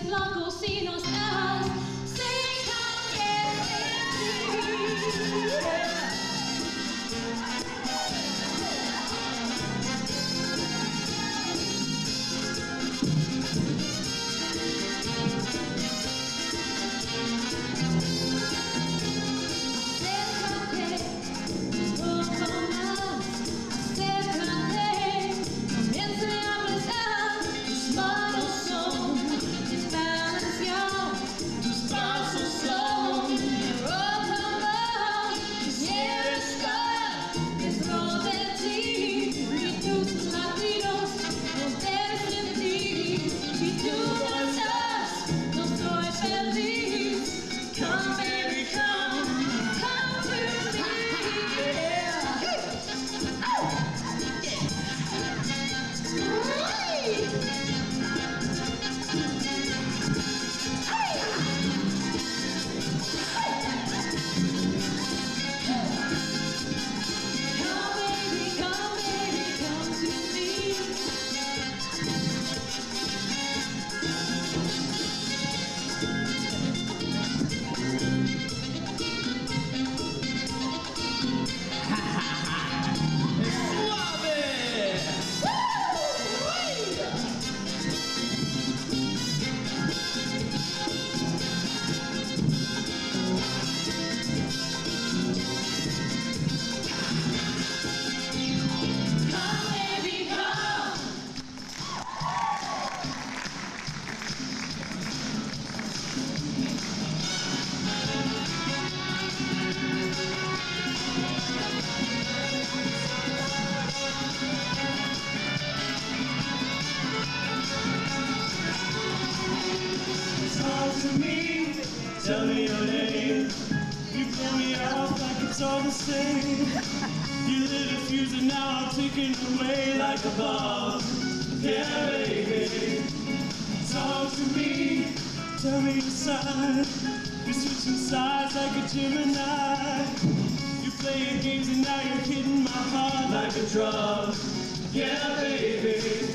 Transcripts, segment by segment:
es blanco si tell me your name. You blow me off like it's all the same. You lit a fuse and now I'm ticking away like a bomb. Yeah, baby. Talk to me, tell me your sign. You're switching sides like a Gemini. You're playing games and now you're hitting my heart like a drum. Yeah, baby.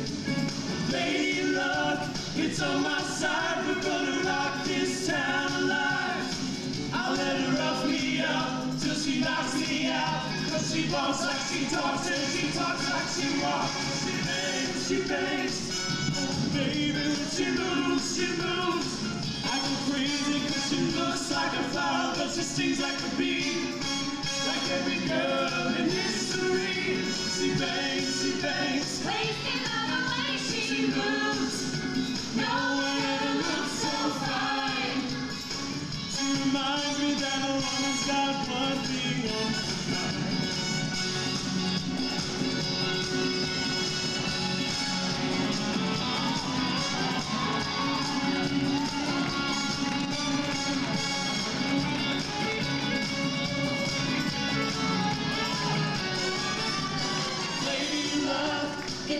Lady luck, it's on my side. We're gonna She like she talks and she talks like she walks. She bangs, she bangs. Oh, baby, when she moves, she moves. I go crazy cause she looks like a flower, but she stings like a bee.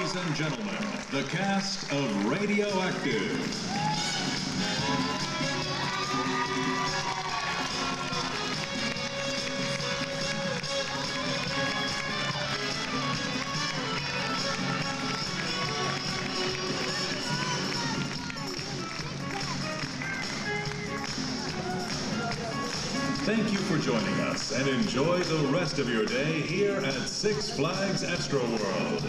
Ladies and gentlemen, the cast of Radioactive. thank you for joining us and enjoy the rest of your day here at Six Flags AstroWorld.